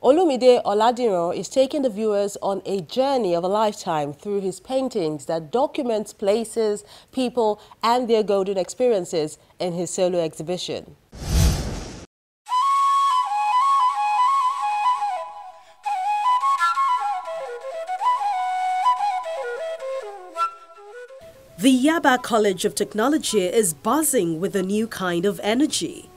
Olumide Oladiran is taking the viewers on a journey of a lifetime through his paintings that documents places, people, and their golden experiences in his solo exhibition. The Yaba College of Technology is buzzing with a new kind of energy.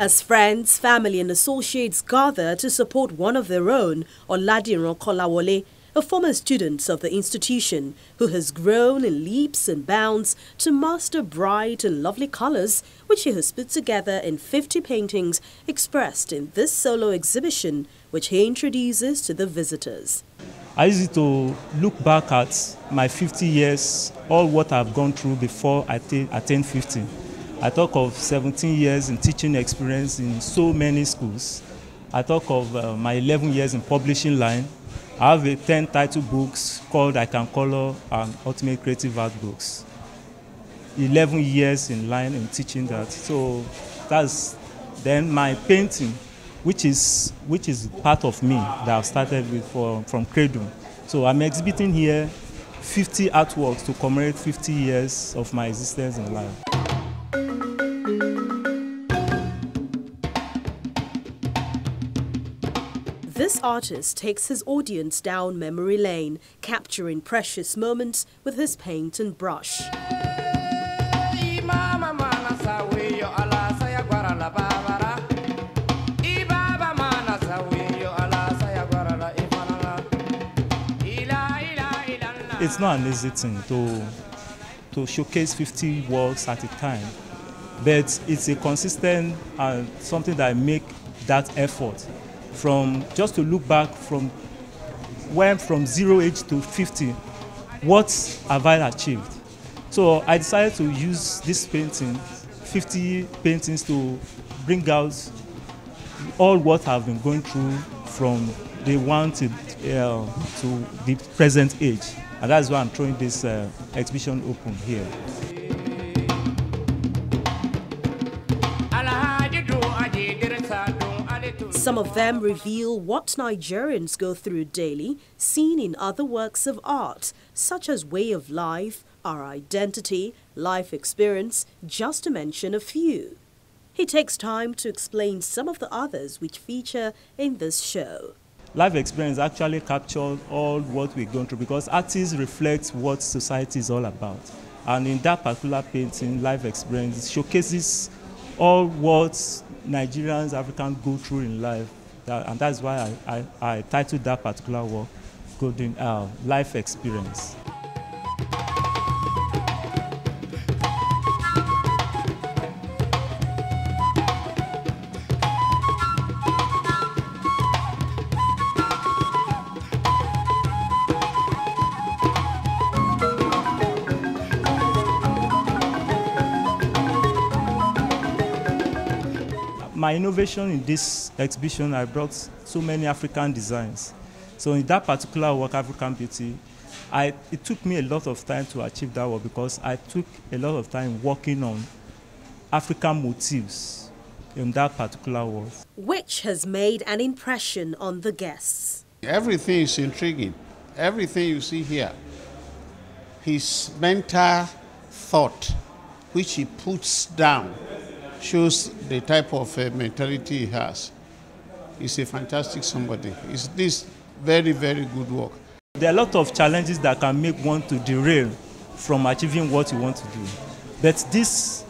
As friends, family and associates gather to support one of their own, Oladiran Kolawole, a former student of the institution who has grown in leaps and bounds to master bright and lovely colors which he has put together in 50 paintings expressed in this solo exhibition which he introduces to the visitors. I used to look back at my 50 years, all what I've gone through before I attained 50. I talk of 17 years in teaching experience in so many schools. I talk of uh, my 11 years in publishing line. I have a 10 title books called I Can Color and Ultimate Creative Art Books. 11 years in line in teaching that. So that's then my painting, which is, which is part of me that I've started with for, from Cradle. So I'm exhibiting here 50 artworks to commemorate 50 years of my existence in life. This artist takes his audience down memory lane, capturing precious moments with his paint and brush. It's not an easy thing to, to showcase 50 works at a time, but it's a consistent and something that make that effort from just to look back from when from zero age to 50 what have i achieved? So i decided to use this painting 50 paintings to bring out all what i've been going through from the one to, uh, to the present age. And that's why i'm throwing this uh, exhibition open here Some of them reveal what Nigerians go through daily, seen in other works of art, such as way of life, our identity, life experience, just to mention a few. He takes time to explain some of the others which feature in this show. Life experience actually captures all what we're going through because artists reflect what society is all about. And in that particular painting, life experience showcases all what Nigerians, Africans go through in life. That, and that's why I, I, I, titled that particular work, Golden uh, Life Experience. My innovation in this exhibition, I brought so many African designs. So in that particular work, African Beauty, I, it took me a lot of time to achieve that work because I took a lot of time working on African motifs in that particular work. Which has made an impression on the guests. Everything is intriguing. Everything you see here. His mental thought, which he puts down shows the type of uh, mentality he has. He's a fantastic somebody. It's this very, very good work. There are a lot of challenges that can make one to derail from achieving what you want to do. But this,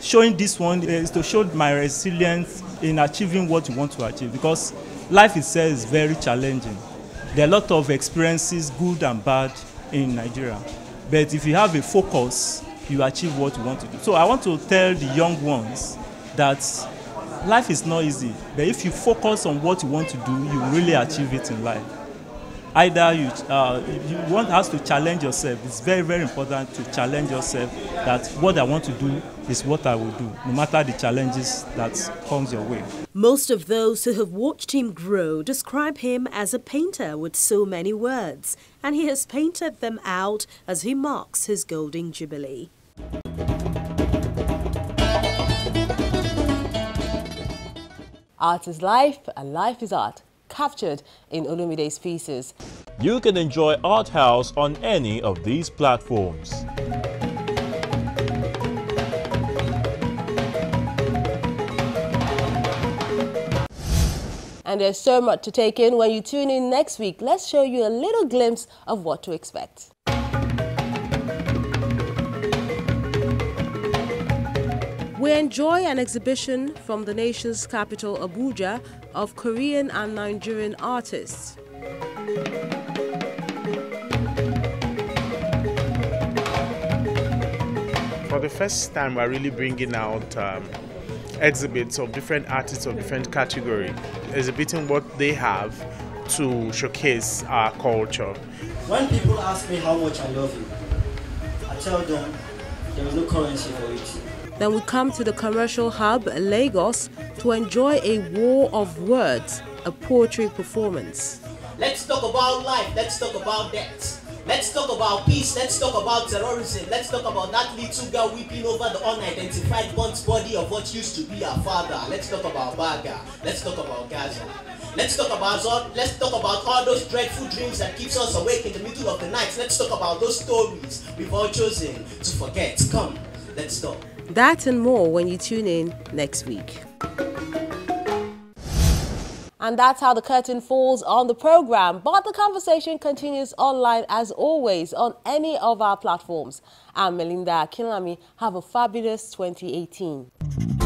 showing this one is to show my resilience in achieving what you want to achieve because life itself is very challenging. There are a lot of experiences, good and bad, in Nigeria. But if you have a focus you achieve what you want to do. So I want to tell the young ones that life is not easy, but if you focus on what you want to do, you really achieve it in life. either you, uh, you want us to challenge yourself. It's very, very important to challenge yourself that what I want to do is what I will do, no matter the challenges that comes your way. Most of those who have watched him grow describe him as a painter with so many words, and he has painted them out as he marks his golden jubilee. Art is life and life is art, captured in Olumide's pieces. You can enjoy Art House on any of these platforms. And there's so much to take in when you tune in next week. Let's show you a little glimpse of what to expect. We enjoy an exhibition from the nation's capital, Abuja, of Korean and Nigerian artists. For the first time, we're really bringing out um, exhibits of different artists of different category, exhibiting what they have to showcase our culture. When people ask me how much I love you, I tell them there is no currency for it. Then we come to the commercial hub, Lagos, to enjoy a war of words, a poetry performance. Let's talk about life, let's talk about death. Let's talk about peace, let's talk about terrorism, let's talk about that little girl weeping over the unidentified burnt body of what used to be her father. Let's talk about Baga, let's talk about Gaza. Let's talk about all, let's talk about all those dreadful dreams that keeps us awake in the middle of the night. Let's talk about those stories we've all chosen to forget. Come, let's talk. That and more when you tune in next week. And that's how the curtain falls on the program. But the conversation continues online as always on any of our platforms. I'm Melinda Akinlami. Have a fabulous 2018.